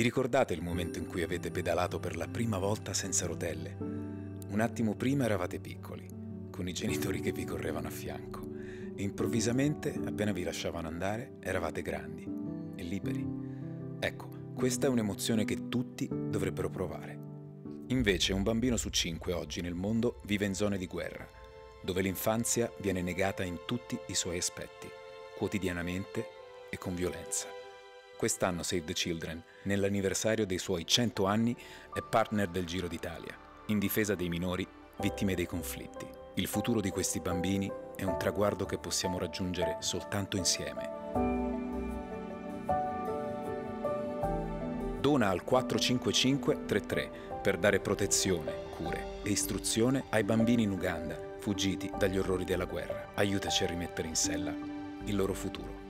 Vi ricordate il momento in cui avete pedalato per la prima volta senza rotelle? Un attimo prima eravate piccoli, con i genitori che vi correvano a fianco, e improvvisamente, appena vi lasciavano andare, eravate grandi e liberi. Ecco, questa è un'emozione che tutti dovrebbero provare. Invece un bambino su cinque oggi nel mondo vive in zone di guerra, dove l'infanzia viene negata in tutti i suoi aspetti, quotidianamente e con violenza. Quest'anno Save the Children, nell'anniversario dei suoi 100 anni, è partner del Giro d'Italia, in difesa dei minori vittime dei conflitti. Il futuro di questi bambini è un traguardo che possiamo raggiungere soltanto insieme. Dona al 45533 per dare protezione, cure e istruzione ai bambini in Uganda fuggiti dagli orrori della guerra. Aiutaci a rimettere in sella il loro futuro.